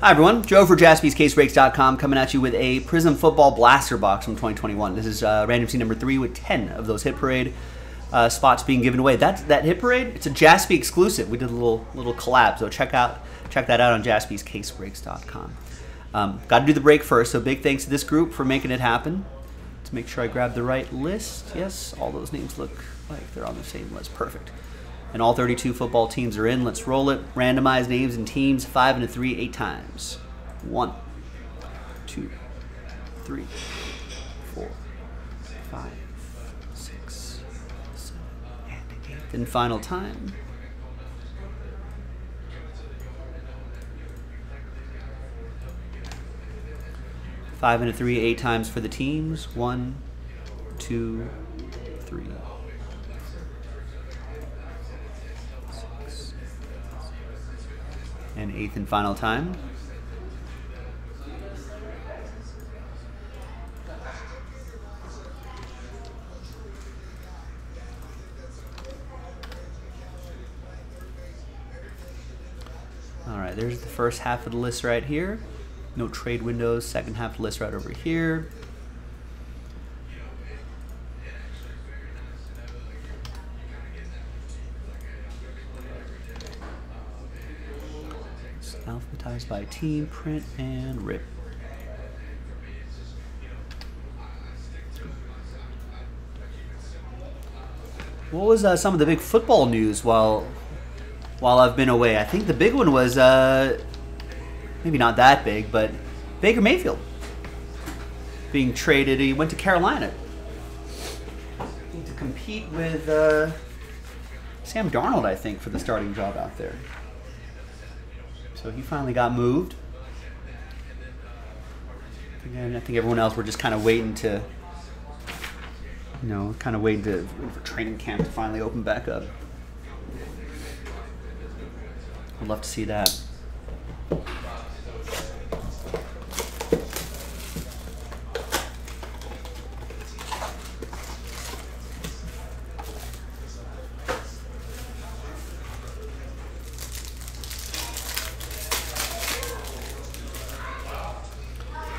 Hi everyone, Joe for JaspysCaseBreaks.com coming at you with a Prizm Football Blaster box from 2021. This is uh, random team number three with 10 of those Hit Parade uh, spots being given away. That that Hit Parade, it's a Jaspy exclusive. We did a little little collab, so check out check that out on JaspysCaseBreaks.com. Um, Got to do the break first, so big thanks to this group for making it happen. Let's make sure I grab the right list. Yes, all those names look like they're on the same list. Perfect and all 32 football teams are in. Let's roll it. Randomize names and teams, five and a three, eight times. One, two, three, four, five, six, seven, and eighth and final time. Five and a three, eight times for the teams. One, two, three. And eighth and final time. All right, there's the first half of the list right here. No trade windows. Second half of the list right over here. Alphabetized by team, print, and rip. What was uh, some of the big football news while while I've been away? I think the big one was uh, maybe not that big, but Baker Mayfield being traded. He went to Carolina to compete with uh, Sam Darnold, I think, for the starting job out there. So he finally got moved. Again, I think everyone else were just kind of waiting to, you know, kind of waiting to, for training camp to finally open back up. I'd love to see that.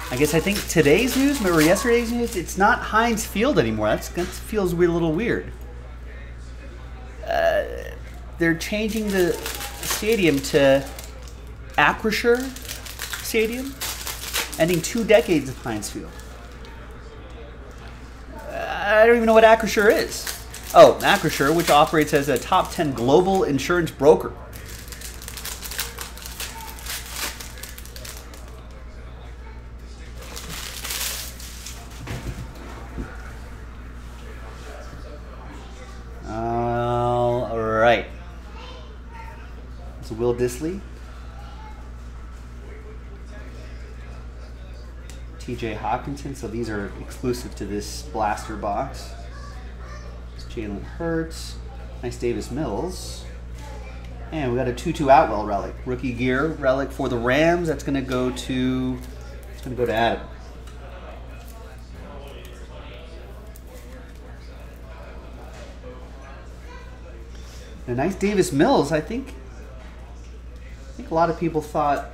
I guess I think today's news, or yesterday's news, it's not Heinz Field anymore. That's, that feels a little weird. Uh, they're changing the stadium to Acrisure Stadium, ending two decades of Heinz Field. I don't even know what Acrisure is. Oh, Acrisure, which operates as a top 10 global insurance broker. All right. So Will Dissly. TJ Hockenson. So these are exclusive to this blaster box. It's Jalen Hurts. Nice Davis Mills. And we got a Tutu Atwell relic. Rookie gear relic for the Rams. That's gonna go to it's gonna go to Adam. A nice Davis Mills, I think. I think a lot of people thought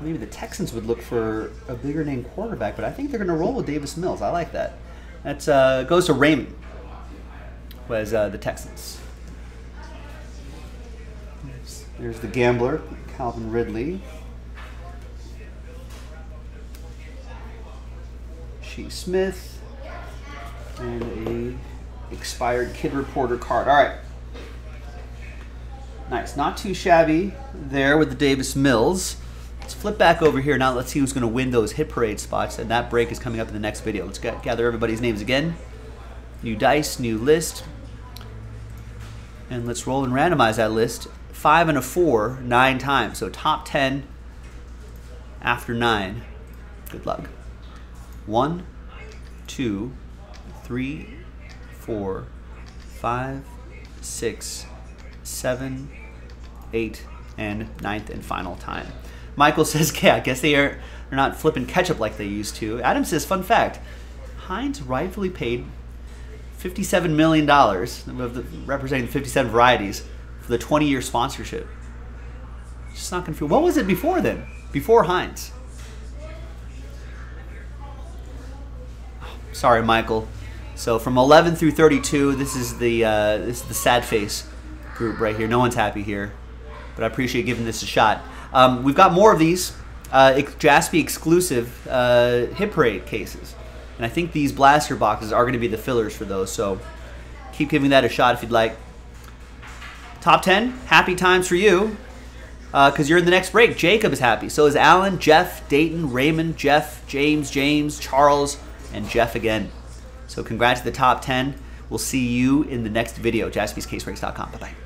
maybe the Texans would look for a bigger name quarterback, but I think they're going to roll with Davis Mills. I like that. That uh, goes to Raymond, was uh, the Texans. There's, there's the gambler, Calvin Ridley. Shi Smith, and a expired Kid Reporter card. All right. Nice, not too shabby there with the Davis Mills. Let's flip back over here now. Let's see who's going to win those hit parade spots, and that break is coming up in the next video. Let's gather everybody's names again. New dice, new list, and let's roll and randomize that list. Five and a four, nine times. So top ten after nine. Good luck. One, two, three, four, five, six seven, eight, and ninth and final time. Michael says, yeah, I guess they are they're not flipping ketchup like they used to. Adam says, fun fact, Heinz rightfully paid $57 million, representing 57 varieties, for the 20-year sponsorship. Just not feel. What was it before then? Before Heinz. Sorry, Michael. So from 11 through 32, this is the uh, this is the sad face group right here. No one's happy here, but I appreciate giving this a shot. Um, we've got more of these uh, Jaspy exclusive uh, hit parade cases, and I think these blaster boxes are going to be the fillers for those. So keep giving that a shot if you'd like. Top 10, happy times for you because uh, you're in the next break. Jacob is happy. So is Alan, Jeff, Dayton, Raymond, Jeff, James, James, Charles, and Jeff again. So congrats to the top 10. We'll see you in the next video. JaspysCaseBreaks.com. Bye-bye.